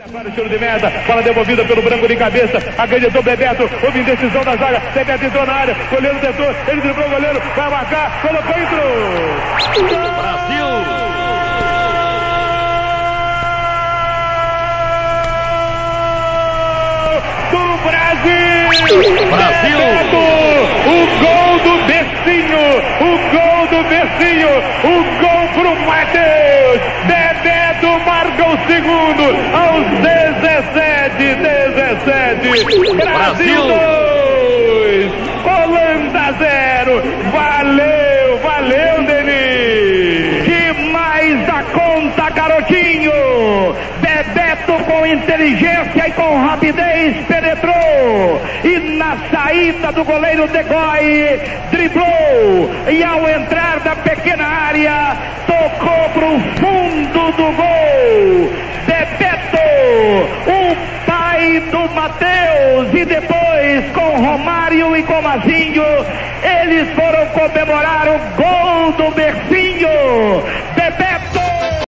Agora o tiro de meta, bola devolvida pelo branco de cabeça, acreditou Bebeto, houve indecisão da zaga, Bebeto entrou na área, goleiro tentou, ele driblou o goleiro, vai marcar, colocou, entrou! Brasil! do Brasil! Brasil! O gol do Bessinho, o gol do Bessinho, o gol pro Matheus! 17. Brasil 2, Holanda 0. Valeu, valeu, Denis! Que mais da conta, garotinho! Bebeto com inteligência e com rapidez penetrou. E na saída do goleiro Degói, driblou. E ao entrar da pequena área, tocou para o fundo do gol. Do Matheus. E depois com Romário e com Mazinho, eles foram comemorar o gol do Bercinho.